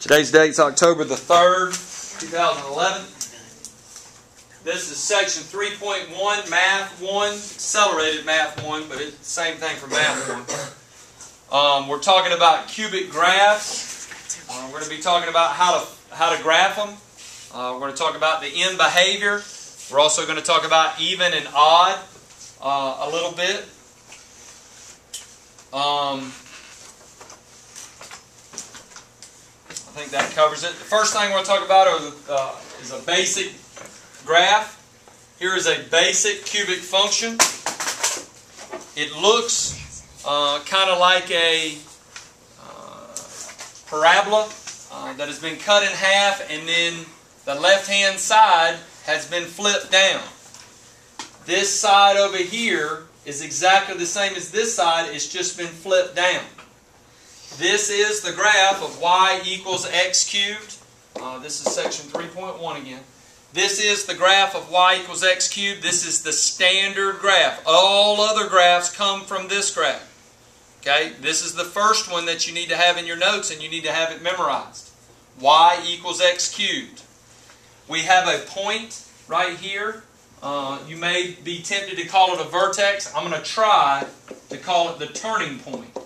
Today's date is October the 3rd, 2011. This is section 3.1, Math 1, accelerated Math 1, but it's the same thing for Math 1. Um, we're talking about cubic graphs. Uh, we're going to be talking about how to, how to graph them. Uh, we're going to talk about the end behavior. We're also going to talk about even and odd uh, a little bit. Um, I think that covers it. The first thing we're going to talk about the, uh, is a basic graph. Here is a basic cubic function. It looks uh, kind of like a uh, parabola uh, that has been cut in half and then the left-hand side has been flipped down. This side over here is exactly the same as this side, it's just been flipped down. This is the graph of y equals x cubed. Uh, this is section 3.1 again. This is the graph of y equals x cubed. This is the standard graph. All other graphs come from this graph. Okay, this is the first one that you need to have in your notes and you need to have it memorized. y equals x cubed. We have a point right here. Uh, you may be tempted to call it a vertex. I'm going to try to call it the turning point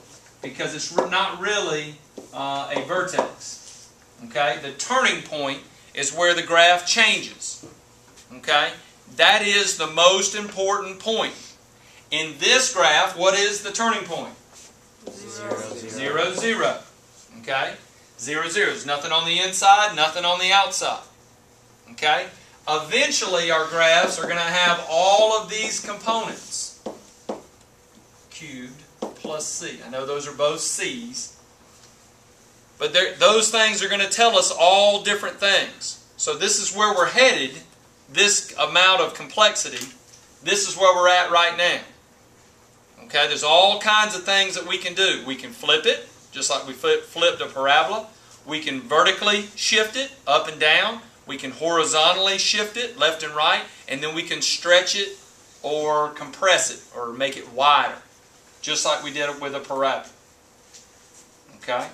because it's not really uh, a vertex. Okay, the turning point is where the graph changes. Okay, that is the most important point. In this graph, what is the turning point? Zero, zero. Zero, zero. Okay, zero, zero. There's nothing on the inside, nothing on the outside. Okay, eventually our graphs are going to have all of these components cubed plus C. I know those are both C's. But those things are going to tell us all different things. So this is where we're headed, this amount of complexity. This is where we're at right now. Okay, there's all kinds of things that we can do. We can flip it, just like we flipped a parabola. We can vertically shift it up and down. We can horizontally shift it left and right. And then we can stretch it or compress it or make it wider just like we did it with a parabola. Okay?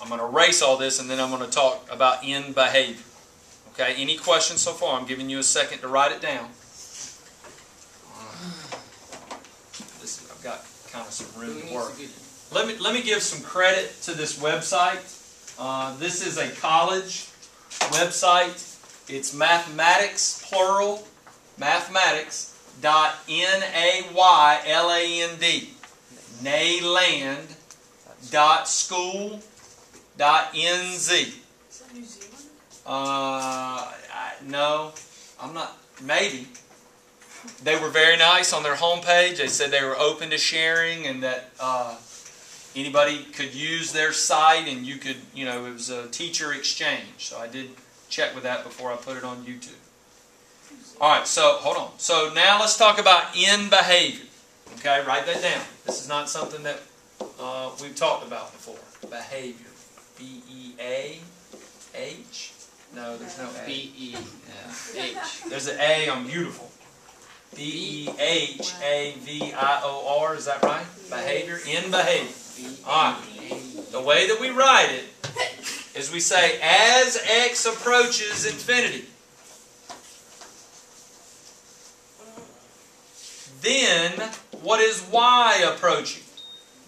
I'm going to erase all this and then I'm going to talk about end behavior. Okay, any questions so far? I'm giving you a second to write it down. This, I've got kind of some room to work. Let me, let me give some credit to this website. Uh, this is a college website. It's mathematics, plural, mathematics, dot N A Y L A N D. Nayland dot school dot N Z. Uh, I, no, I'm not. Maybe. They were very nice on their homepage. They said they were open to sharing and that uh, anybody could use their site and you could, you know, it was a teacher exchange. So I did check with that before I put it on YouTube. All right, so hold on. So now let's talk about end behavior. Okay, write that down. This is not something that uh, we've talked about before. Behavior. B E A H. No, there's no A. B E. H. There's an A on beautiful. B E H A V I O R. Is that right? Behavior. End behavior. All right. The way that we write it is we say as x approaches infinity. Then, what is y approaching?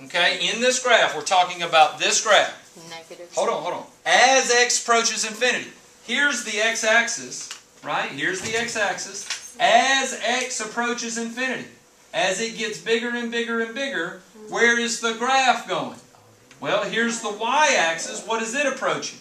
Okay, in this graph, we're talking about this graph. Negative. Hold on, hold on. As x approaches infinity, here's the x-axis, right? Here's the x-axis. As x approaches infinity, as it gets bigger and bigger and bigger, where is the graph going? Well, here's the y-axis. What is it approaching?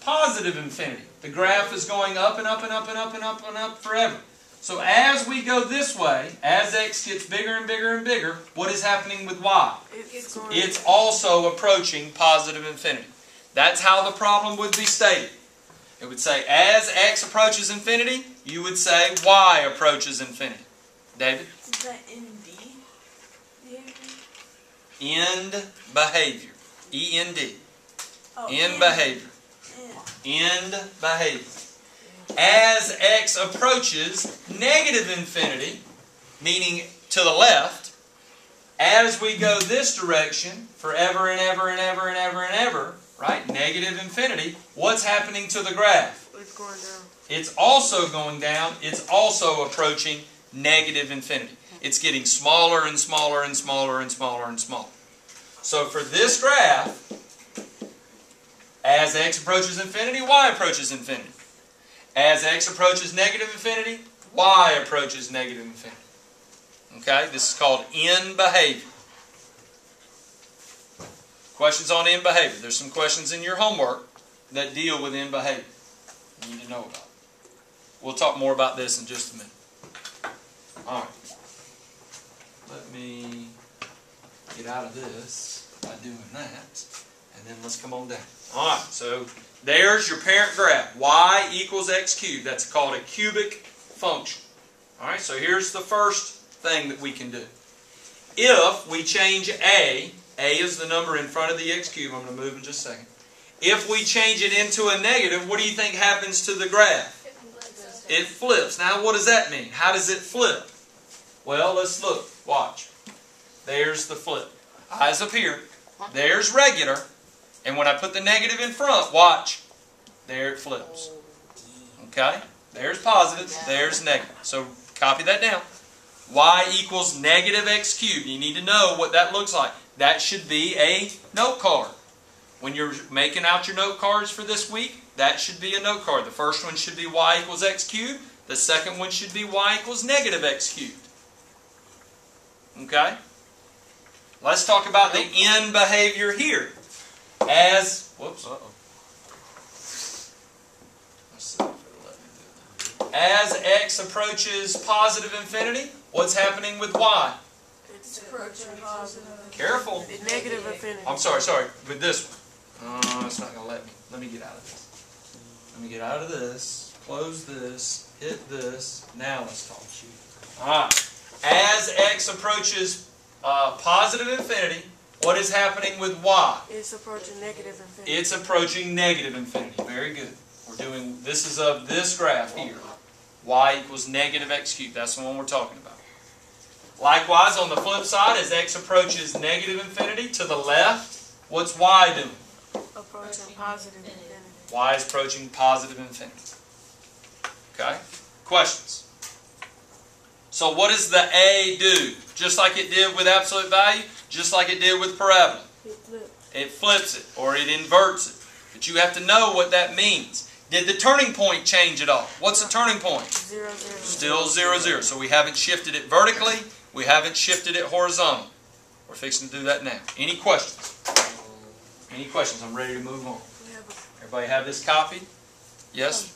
Positive infinity. The graph is going up and up and up and up and up and up forever. So as we go this way, as x gets bigger and bigger and bigger, what is happening with y? It's, it's also approaching positive infinity. That's how the problem would be stated. It would say, as x approaches infinity, you would say y approaches infinity. David? Is that ND? End behavior. E-N-D. Oh, End behavior. End behavior as x approaches negative infinity, meaning to the left, as we go this direction forever and ever and ever and ever and ever, right? Negative infinity. What's happening to the graph? It's going down. It's also going down. It's also approaching negative infinity. It's getting smaller and smaller and smaller and smaller and smaller. So for this graph, as x approaches infinity, y approaches infinity. As x approaches negative infinity, y approaches negative infinity. Okay, this is called end behavior. Questions on end behavior. There's some questions in your homework that deal with end behavior. You need to know about. We'll talk more about this in just a minute. All right. Let me get out of this by doing that, and then let's come on down. All right. So there's your parent graph. Y equals x cubed. That's called a cubic function. All right. So here's the first thing that we can do. If we change a, a is the number in front of the x cube. I'm going to move in just a second. If we change it into a negative, what do you think happens to the graph? It flips. Now, what does that mean? How does it flip? Well, let's look. Watch. There's the flip. Eyes up here. There's regular. And when I put the negative in front, watch. There it flips. Okay? There's positive. There's negative. So copy that down. y equals negative x cubed. You need to know what that looks like. That should be a note card. When you're making out your note cards for this week, that should be a note card. The first one should be y equals x cubed. The second one should be y equals negative x cubed. Okay? Let's talk about the end behavior here. As, whoops, uh-oh. Let's see if it'll let me do that. As x approaches positive infinity, what's happening with y? It's approaching positive. Careful. Negative infinity. I'm sorry, sorry, with this one. Uh, it's not going to let me. Let me get out of this. Let me get out of this. Close this. Hit this. Now let's talk. Alright. As x approaches uh, positive infinity, what is happening with y? It's approaching negative infinity. It's approaching negative infinity. Very good. We're doing, this is of this graph here. y equals negative x cubed. That's the one we're talking about. Likewise, on the flip side, as x approaches negative infinity, to the left, what's y doing? approaching positive infinity. Y is approaching positive infinity. Okay? Questions? So what does the A do? Just like it did with absolute value, just like it did with parabola. It flips. It flips it or it inverts it. But you have to know what that means. Did the turning point change at all? What's the turning point? Zero, zero. Still zero zero. So we haven't shifted it vertically. We haven't shifted it horizontal. We're fixing to do that now. Any questions? Any questions? I'm ready to move on. We have a- Everybody have this copy? Yes?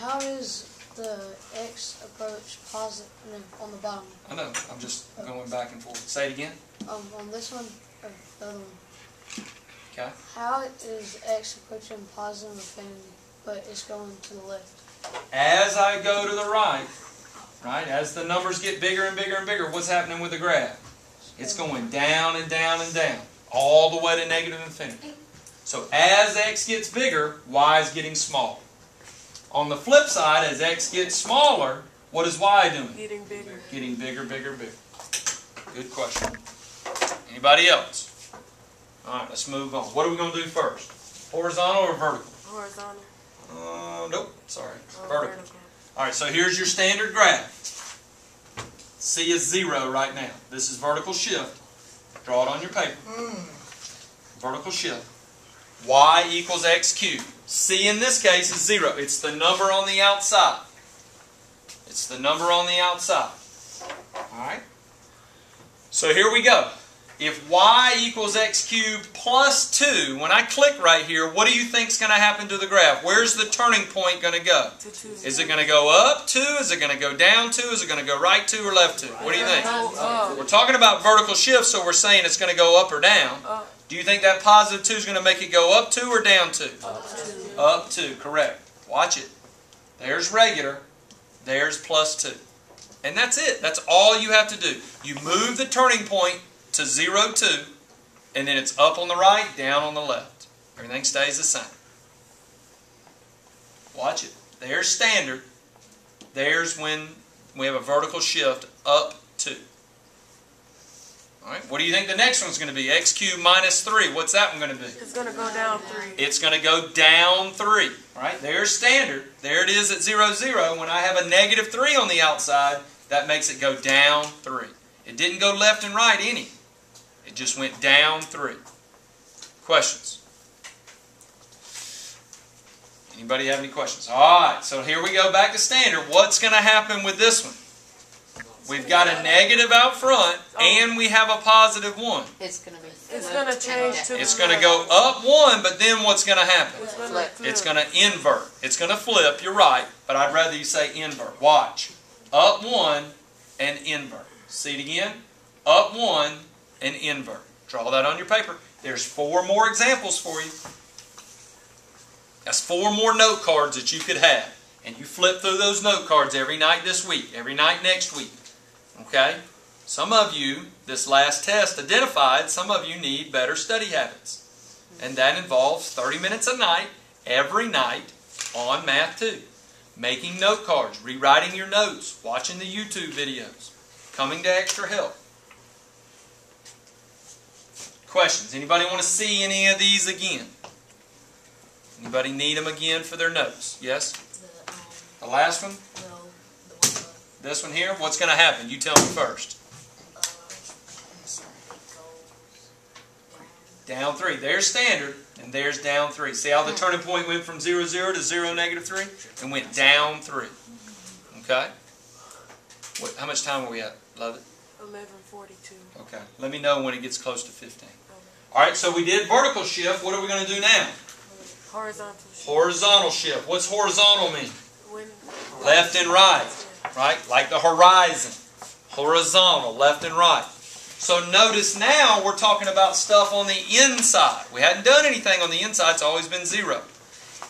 How does the x approach positive no, on the bottom? I know. I'm just going back and forth. Say it again. Um, on this one or the other one? Okay. How is x approaching positive infinity, but it's going to the left? As I go to the right, right, as the numbers get bigger and bigger and bigger, what's happening with the graph? It's going down and down and down, all the way to negative infinity. So as x gets bigger, y is getting smaller. On the flip side, as x gets smaller, what is y doing? Getting bigger. Getting bigger, bigger, bigger. Good question. Anybody else? All right, let's move on. What are we going to do first? Horizontal or vertical? Horizontal. Uh, nope. Sorry. or Vertical. All right, so here's your standard graph. C is zero right now. This is vertical shift. Draw it on your paper. Vertical shift. Y equals x cubed. C in this case is zero. It's the number on the outside. It's the number on the outside. All right? So here we go. If y equals x cubed plus 2, when I click right here, what do you think is going to happen to the graph? Where's the turning point going to go? To two. Is it going to go up 2? Is it going to go down 2? Is it going to go right 2 or left 2? What do you think? Up. We're talking about vertical shift, so we're saying it's going to go up or down. Up. Do you think that positive 2 is going to make it go up 2 or down 2? Two. Up 2, correct. Watch it. There's regular. There's plus 2. And that's it. That's all you have to do. You move the turning point to 0, 2, and then it's up on the right, down on the left. Everything stays the same. Watch it. There's standard. There's when we have a vertical shift up 2. All right, what do you think the next one's going to be? x cubed minus 3. What's that one going to be? It's gonna go down three. It's going to go down 3. All right, there's standard. There it is at 0, 0. When I have a negative 3 on the outside, that makes it go down 3. It didn't go left and right any. It just went down 3. Questions? Anybody have any questions? All right, so here we go back to standard. What's going to happen with this one? We've got a negative out front, oh. and we have a positive 1. It's gonna be. It's gonna change to It's going to go up 1, but then what's going to happen? It's gonna Flip. flip. It's going to invert. It's going to flip. You're right, but I'd rather you say invert. Watch. Up one and invert. See it again? Up one and invert. Draw that on your paper. There's four more examples for you. That's four more note cards that you could have. And you flip through those note cards every night this week, every night next week. Okay? Some of you, this last test identified, some of you need better study habits. And that involves 30 minutes a night, every night, on Math 2. Making note cards, rewriting your notes, watching the YouTube videos, coming to extra help. Questions? Anybody want to see any of these again? Anybody need them again for their notes? Yes? The, um, The last one? well, the one This one here? What's going to happen? You tell me first. uh, sorry, it goes down. Down 3. There's standard, and there's down 3. See how the turning point went from 0, 0 to 0, negative 3? And went down 3. Okay? What, how much time are we at? Love it? Eleven forty-two. Okay. Let me know when it gets close to 15. All right, so we did vertical shift. What are we going to do now? Horizontal shift. Horizontal shift. What's horizontal mean? When, Left and right, right? Like the horizon. Horizontal, left and right. So notice now we're talking about stuff on the inside. We hadn't done anything on the inside. It's always been zero.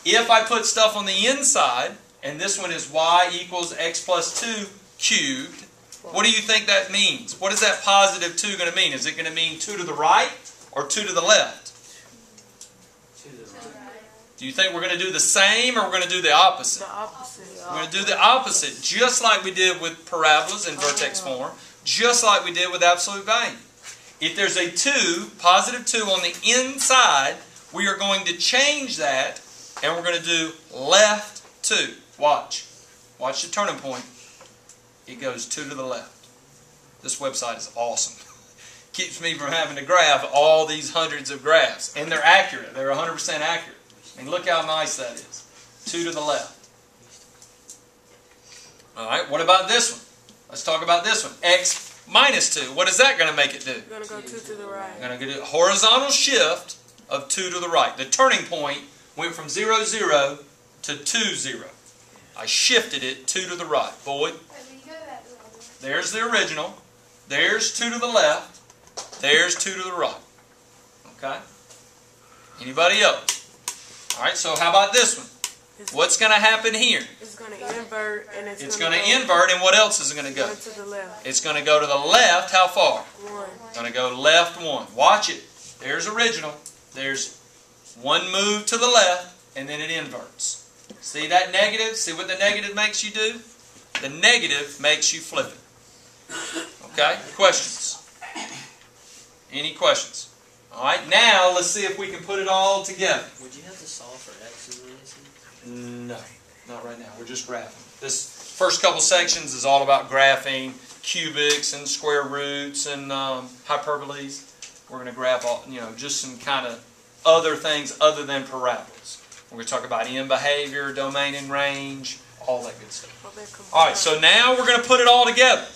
If I put stuff on the inside, and this one is y equals x plus 2 cubed, what do you think that means? What is that positive 2 going to mean? Is it going to mean 2 to the right or 2 to the left? Do you think we're going to do the same or we're going to do the opposite? the opposite. We're going to do the opposite, just like we did with parabolas in vertex form, just like we did with absolute value. If there's a 2, positive 2 on the inside, we are going to change that and we're going to do left 2. Watch. Watch the turning point. It goes 2 to the left. This website is awesome. Keeps me from having to graph all these hundreds of graphs. And they're accurate. They're 100% accurate. And look how nice that is. 2 to the left. All right, what about this one? Let's talk about this one. X minus 2. What is that going to make it do? We're gonna go two to the right. I'm going to get a horizontal shift of 2 to the right. The turning point went from 0, 0 to 2, 0. I shifted it 2 to the right. Boyd, there's the original. There's 2 to the left. There's 2 to the right. Okay? Anybody else? All right, so how about this one? It's, What's going to happen here? it's gonna invert and it's, It's going to invert, and what else is it going to go? One to the left. It's going to go to the left. How far? One. Going to go left one. Watch it. There's original. There's one move to the left, and then it inverts. See that negative? See what the negative makes you do? The negative makes you flip it. Okay? Questions? Any questions? All right, now let's see if we can put it all together. Would you have to solve for x and minus? No, not right now. We're just graphing. This first couple sections is all about graphing cubics and square roots and um, hyperboles. We're going to graph all, you know, just some kind of other things other than parabolas. We're going to talk about end behavior, domain and range, all that good stuff. Well, they're combined. All right, so now we're going to put it all together.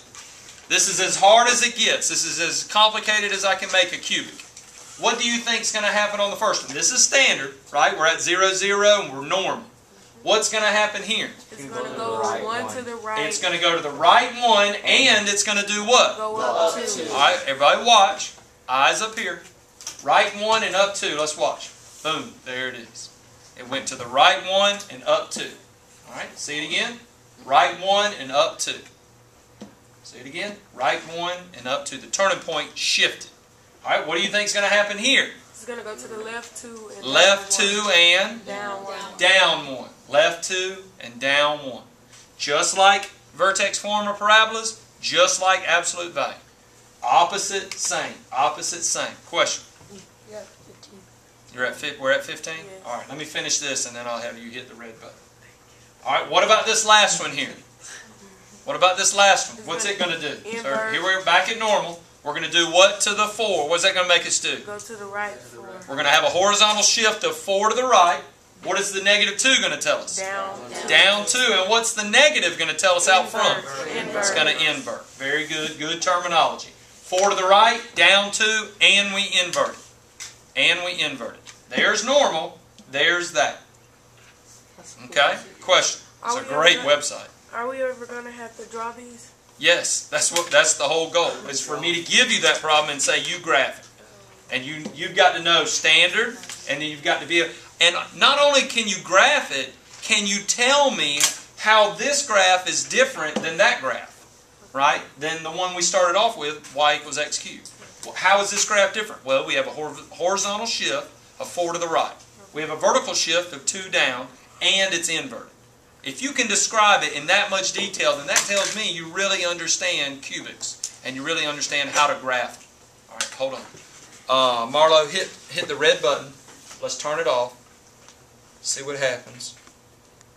This is as hard as it gets. This is as complicated as I can make a cubic. What do you think is going to happen on the first one? This is standard, right? We're at 0, 0, and we're normal. What's going to happen here? It's gonna go one to the right. It's going to go to the right one, and it's going to do what? go up two. All right, everybody watch. Eyes up here. Right one and up two. Let's watch. Boom, there it is. It went to the right one and up two. All right, see it again? Right one and up two. See it again? Right one and up to The turning point shifted. All right, what do you think is going to happen here? It's gonna go to the left two and Left down two one. and down one. down one. Left two and down one. Just like vertex form or parabolas, just like absolute value. Opposite, same. Opposite, same. Question. Yeah, 15. You're at fif- we're at 15? Yes. All right, let me finish this and then I'll have you hit the red button. All right, what about this last one here? What about this last one? What's it going to do? So here we're back at normal. We're going to do what to the 4? What's that going to make us do? Go to the right four. We're going to have a horizontal shift of 4 to the right. What is the negative 2 going to tell us? Down. Down 2. And what's the negative going to tell us out front? Invert. It's going to invert. Very good, good terminology. Four to the right, down two, and we invert it. And we invert it. There's normal, there's that. Okay? Question. It's a great website. Are we ever gonna have to draw these? Yes, that's what that's the whole goal. Is for me to give you that problem and say you graph it. And you you've got to know standard and then you've got to be a, and not only can you graph it, can you tell me how this graph is different than that graph? Right? Than the one we started off with, y equals x cubed. Well, How is this graph different? Well, we have a hor- horizontal shift of 4 to the right. We have a vertical shift of 2 down, and it's inverted. If you can describe it in that much detail, then that tells me you really understand cubics and you really understand how to graph. All right, hold on. Uh, Marlo, hit hit the red button. Let's turn it off. See what happens.